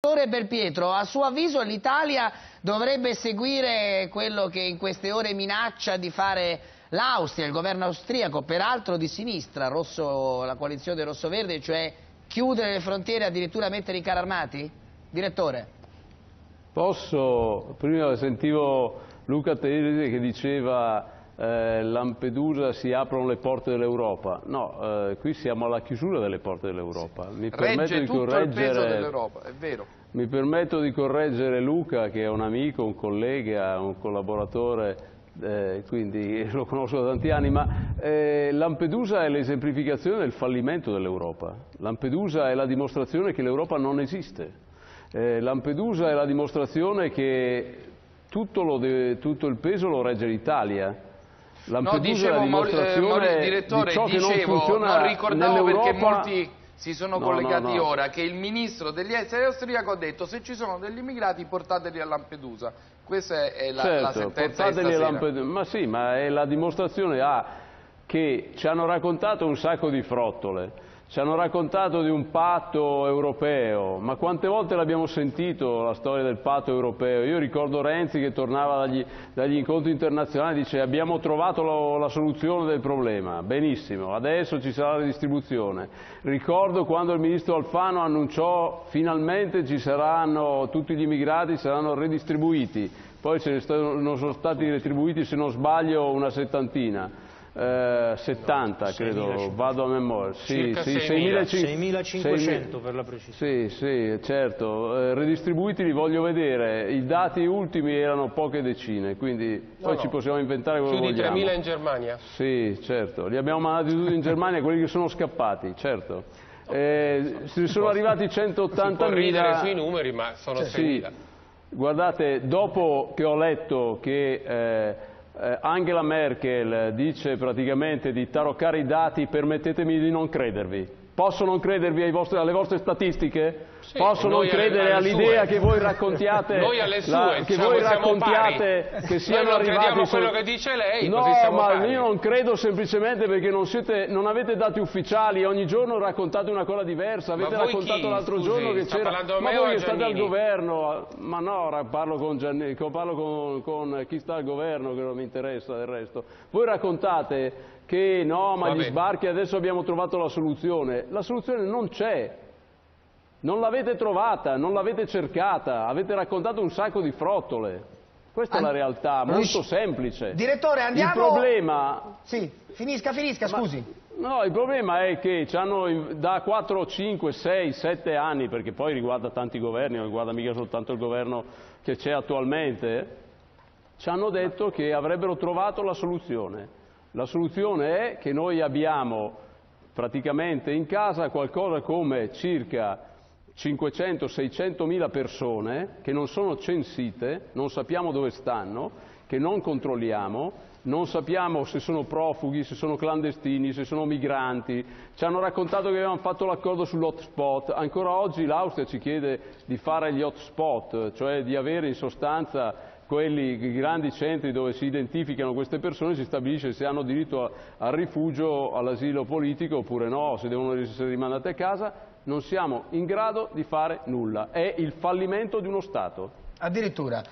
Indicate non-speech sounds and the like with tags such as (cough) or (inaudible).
Senatore Belpietro, a suo avviso l'Italia dovrebbe seguire quello che in queste ore minaccia di fare l'Austria, il governo austriaco, peraltro di sinistra, rosso, la coalizione rosso-verde, cioè chiudere le frontiere e addirittura mettere i carri armati? Direttore. Posso, prima sentivo Luca Teresi che diceva eh, Lampedusa si aprono le porte dell'Europa. No, eh, qui siamo alla chiusura delle porte dell'Europa. Mi Regge tutto il peso dell'Europa, è vero. Mi permetto di correggere Luca che è un amico, un collega, un collaboratore eh, quindi (laughs) lo conosco da tanti anni, ma eh, Lampedusa è l'esemplificazione del fallimento dell'Europa. Lampedusa è la dimostrazione che l'Europa non esiste. Eh, Lampedusa è la dimostrazione che tutto, deve, tutto il peso lo regge l'Italia Lampedusa no, dicevo, la dimostrazione eh, direttore, di ciò dicevo, che non funziona non ricordavo perché molti si sono no, collegati no, no. ora che il ministro degli esteri austriaco ha detto se ci sono degli immigrati portateli a Lampedusa. Questa è la, certo, la sentenza portateli a Lampedusa. Ma sì, ma è la dimostrazione ah, che ci hanno raccontato un sacco di frottole ci hanno raccontato di un patto europeo, ma quante volte l'abbiamo sentito la storia del patto europeo? Io ricordo Renzi che tornava dagli, dagli incontri internazionali e dice abbiamo trovato lo, la soluzione del problema, benissimo, adesso ci sarà la distribuzione. Ricordo quando il ministro Alfano annunciò finalmente ci saranno, tutti gli immigrati saranno redistribuiti, poi ce ne sono stati retribuiti se non sbaglio una settantina eh, 70 credo, vado a memoria. Sì, sì, 6.500 per la precisione. Sì, sì, certo. Eh, redistribuiti li voglio vedere. I dati ultimi erano poche decine, quindi no, poi no. ci possiamo inventare quello che vogliamo. Più di 3.000 in Germania? Sì, certo. Li abbiamo mandati tutti in Germania, quelli che sono scappati, certo. Eh, si sono arrivati 180.000. Si può ridere sui numeri, ma sono sì. 6.000. Guardate, dopo che ho letto che eh, Angela Merkel dice praticamente di taroccare i dati, permettetemi di non credervi. Posso non credervi vostri, alle vostre statistiche? Sì, Posso non credere all'idea che voi raccontiate, (laughs) alle sue, la, che, diciamo, voi raccontiate che siano noi arrivati... Noi quello che dice lei, No, ma pari. io non credo semplicemente perché non, siete, non, avete dati ufficiali, ogni giorno raccontate una cosa diversa, avete raccontato l'altro giorno che c'era... Ma voi che state al governo, ma no, parlo, con, Gianni, parlo con, con chi sta al governo che non mi interessa del resto. Voi raccontate che no, ma Vabbè. gli sbarchi adesso abbiamo trovato la soluzione. La soluzione non c'è. Non l'avete trovata, non l'avete cercata, avete raccontato un sacco di frottole. Questa And... è la realtà, molto semplice. Direttore, andiamo... Il problema... Sì, finisca, finisca, scusi. Ma... No, il problema è che hanno, da 4, 5, 6, 7 anni, perché poi riguarda tanti governi, non riguarda mica soltanto il governo che c'è attualmente, ci hanno detto che avrebbero trovato la soluzione. La soluzione è che noi abbiamo praticamente in casa qualcosa come circa 500-600 mila persone che non sono censite, non sappiamo dove stanno, che non controlliamo, non sappiamo se sono profughi, se sono clandestini, se sono migranti. Ci hanno raccontato che avevano fatto l'accordo sull'hotspot. Ancora oggi l'Austria ci chiede di fare gli hotspot, cioè di avere in sostanza quelli grandi centri dove si identificano queste persone si stabilisce se hanno diritto a, al rifugio, all'asilo politico oppure no, se devono essere rimandate a casa, non siamo in grado di fare nulla. È il fallimento di uno Stato. Addirittura.